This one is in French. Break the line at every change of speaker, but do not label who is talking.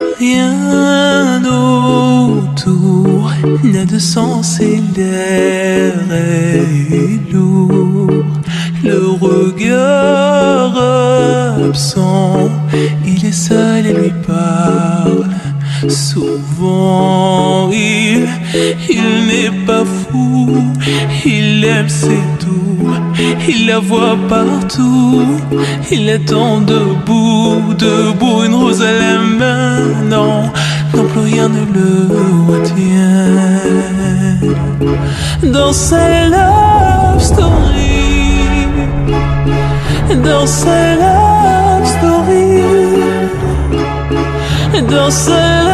Rien autour n'a de sens et l'air est lourd. Le regard absent, il est seul et lui parle. Souvent il, il n'est pas fou, il aime ses tours, il la voit partout, il attend debout, debout, une rose à non, non plus rien ne le retient. Dans sa love story, dans sa love story, dans sa